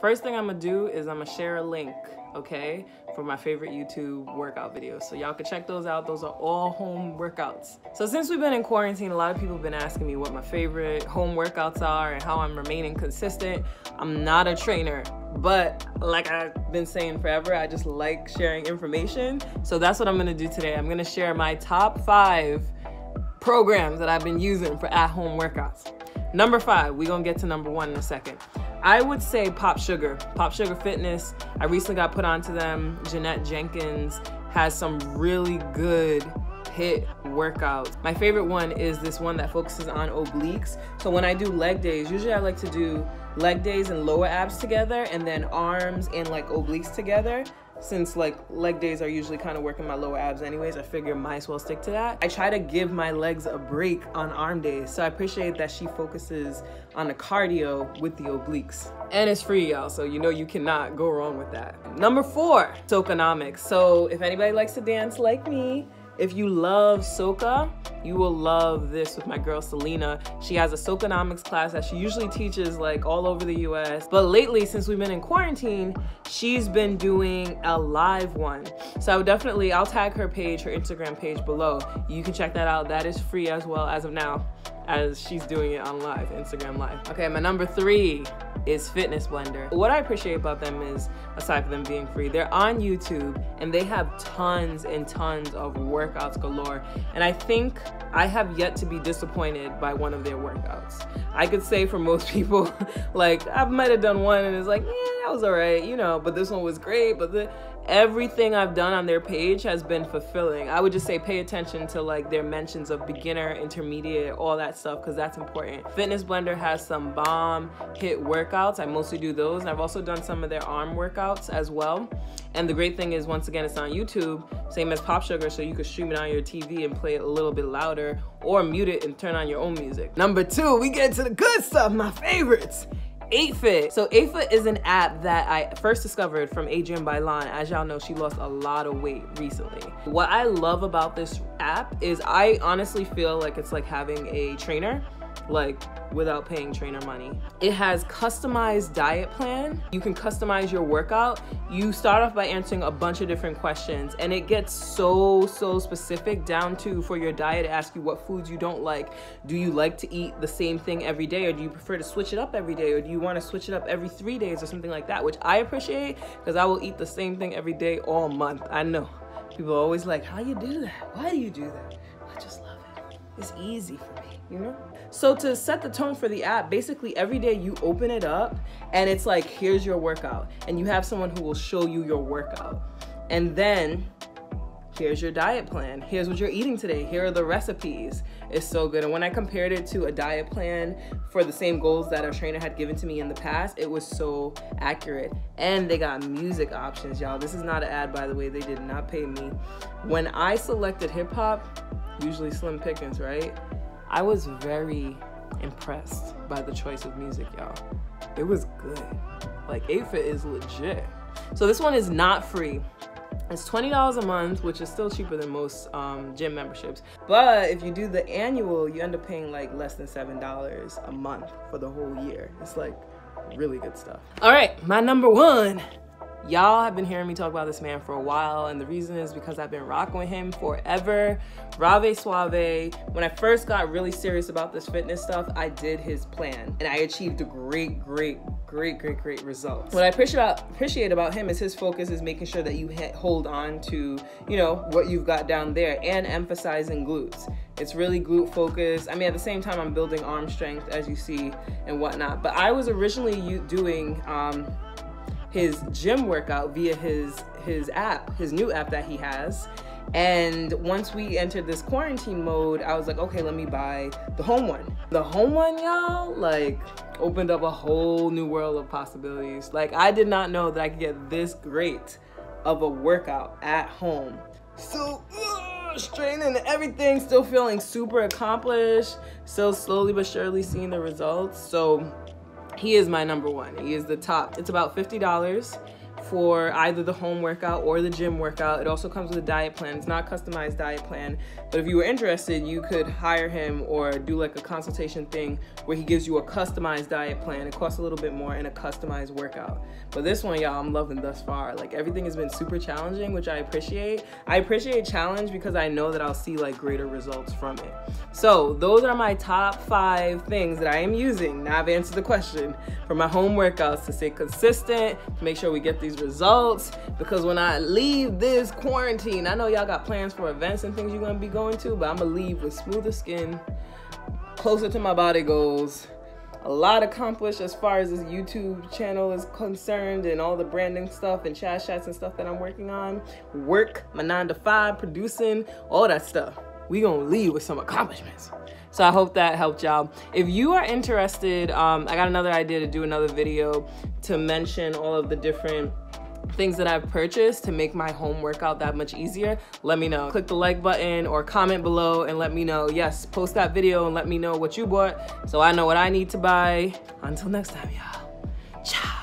First thing I'm gonna do is I'm gonna share a link, okay, for my favorite YouTube workout videos. So y'all can check those out. Those are all home workouts. So since we've been in quarantine, a lot of people have been asking me what my favorite home workouts are and how I'm remaining consistent. I'm not a trainer, but like I've been saying forever, I just like sharing information. So that's what I'm gonna do today. I'm gonna share my top five programs that I've been using for at-home workouts. Number five, we're gonna get to number one in a second. I would say Pop Sugar. Pop Sugar Fitness. I recently got put onto them. Jeanette Jenkins has some really good HIIT workouts. My favorite one is this one that focuses on obliques. So when I do leg days, usually I like to do leg days and lower abs together and then arms and like obliques together since like leg days are usually kind of working my lower abs anyways, I figure might as well stick to that. I try to give my legs a break on arm days. So I appreciate that she focuses on the cardio with the obliques. And it's free, y'all, so you know you cannot go wrong with that. Number four, Socanomics. So if anybody likes to dance like me, if you love Soca, you will love this with my girl Selena. She has a Socanomics class that she usually teaches like all over the US. But lately, since we've been in quarantine, she's been doing a live one. So I would definitely, I'll tag her page, her Instagram page below. You can check that out. That is free as well as of now as she's doing it on live, Instagram live. Okay, my number three is Fitness Blender. What I appreciate about them is, aside from them being free, they're on YouTube and they have tons and tons of workouts galore. And I think I have yet to be disappointed by one of their workouts. I could say for most people, like I might have done one and it's like, yeah, that was all right, you know, but this one was great. But the, everything I've done on their page has been fulfilling. I would just say pay attention to like their mentions of beginner, intermediate, all that stuff because that's important. Fitness Blender has some bomb HIIT workouts. I mostly do those. And I've also done some of their arm workouts as well. And the great thing is once again, it's on YouTube, same as Pop Sugar, so you can stream it on your TV and play it a little bit louder or mute it and turn on your own music. Number two, we get to the good stuff, my favorites. 8Fit. So 8Fit is an app that I first discovered from Adrienne Bailon. As y'all know, she lost a lot of weight recently. What I love about this app is I honestly feel like it's like having a trainer like without paying trainer money. It has customized diet plan. You can customize your workout. You start off by answering a bunch of different questions and it gets so, so specific down to for your diet, ask you what foods you don't like. Do you like to eat the same thing every day or do you prefer to switch it up every day or do you want to switch it up every three days or something like that, which I appreciate because I will eat the same thing every day all month. I know. People always like, how you do that? Why do you do that? I just love it. It's easy for me, you know? So to set the tone for the app, basically every day you open it up and it's like, here's your workout. And you have someone who will show you your workout. And then here's your diet plan. Here's what you're eating today. Here are the recipes. It's so good. And when I compared it to a diet plan for the same goals that our trainer had given to me in the past, it was so accurate. And they got music options, y'all. This is not an ad, by the way. They did not pay me. When I selected hip hop, usually Slim Pickens, right? I was very impressed by the choice of music, y'all. It was good. Like 8Fit is legit. So this one is not free. It's $20 a month, which is still cheaper than most um, gym memberships. But if you do the annual, you end up paying like less than $7 a month for the whole year. It's like really good stuff. All right, my number one Y'all have been hearing me talk about this man for a while, and the reason is because I've been rocking with him forever. Rauve Suave. When I first got really serious about this fitness stuff, I did his plan, and I achieved great, great, great, great, great results. What I appreciate about, appreciate about him is his focus is making sure that you hold on to, you know, what you've got down there and emphasizing glutes. It's really glute focused. I mean, at the same time, I'm building arm strength, as you see, and whatnot. But I was originally doing. Um, his gym workout via his his app, his new app that he has. And once we entered this quarantine mode, I was like, okay, let me buy the home one. The home one, y'all, like opened up a whole new world of possibilities. Like I did not know that I could get this great of a workout at home. So uh, straining everything, still feeling super accomplished, still slowly but surely seeing the results. So he is my number one. He is the top. It's about $50 for either the home workout or the gym workout. It also comes with a diet plan. It's not a customized diet plan, but if you were interested, you could hire him or do like a consultation thing where he gives you a customized diet plan. It costs a little bit more and a customized workout. But this one, y'all, I'm loving thus far. Like everything has been super challenging, which I appreciate. I appreciate challenge because I know that I'll see like greater results from it. So those are my top five things that I am using. Now I've answered the question for my home workouts to stay consistent, to make sure we get these results. Because when I leave this quarantine, I know y'all got plans for events and things you're gonna be going to, but I'm gonna leave with smoother skin, closer to my body goals, a lot accomplished as far as this YouTube channel is concerned and all the branding stuff and Chaz Chats and stuff that I'm working on. Work, my nine to five, producing, all that stuff. We gonna leave with some accomplishments. So I hope that helped y'all. If you are interested, um, I got another idea to do another video to mention all of the different things that I've purchased to make my home workout that much easier, let me know. Click the like button or comment below and let me know. Yes, post that video and let me know what you bought so I know what I need to buy. Until next time, y'all. Ciao.